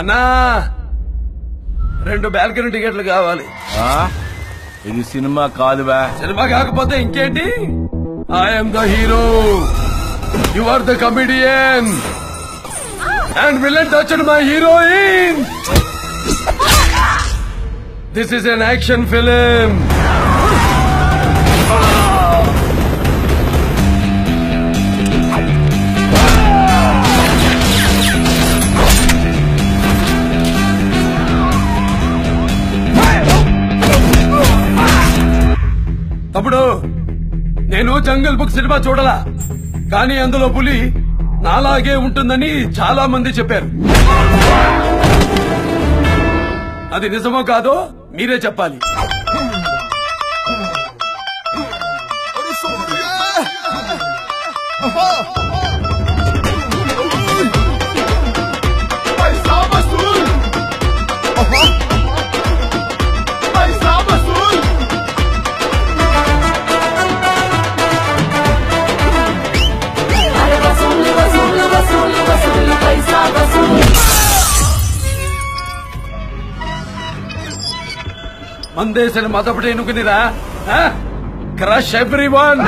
అన్నా రెండు బాల్కనీ టికెట్లు కావాలి ఆ? ఇది సినిమా కాదు బా సినిమా కాకపోతే ఇంకేంటి I'm the hero you are the comedian and villain touch my heroine this is an action film అప్పుడు నేను జంగల్ బుక్ సినిమా చూడలా. కానీ అందులో పులి నాలాగే ఉంటుందని చాలా మంది చెప్పారు. అది నిజమో కాదో మీరే చెప్పాలి. Oh! ಮಂದೇಶನ ಮತಪಡೆ ನುಗ್ಗಿದೀರಾ ಕ್ರಶ್ ಎವ್ರಿ ಒನ್